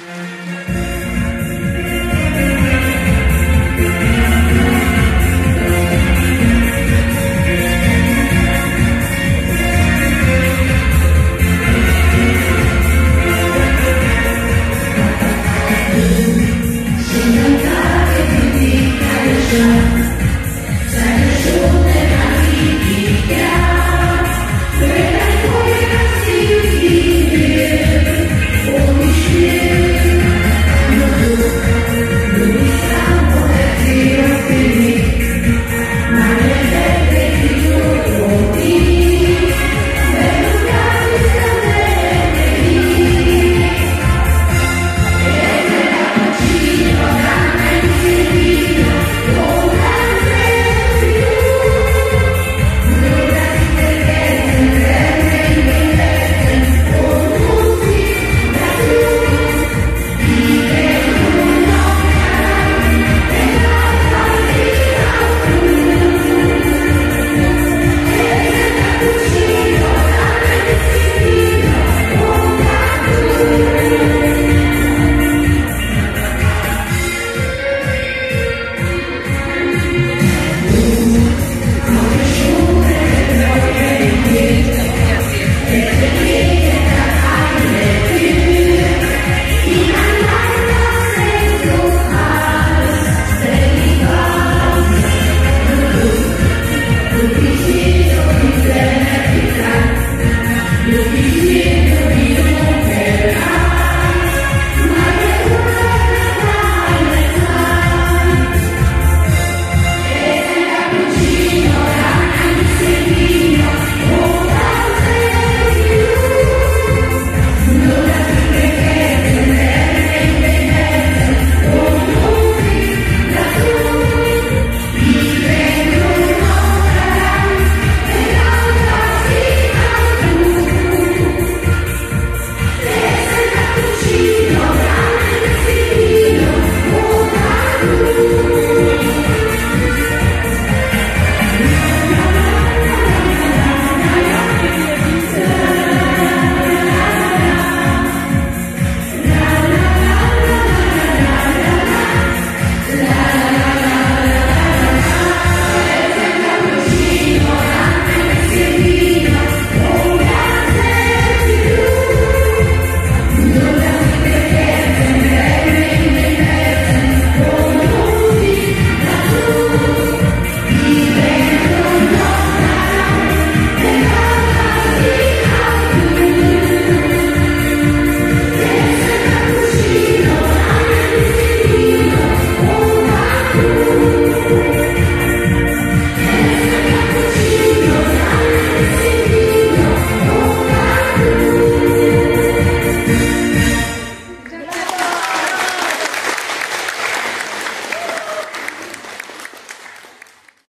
Música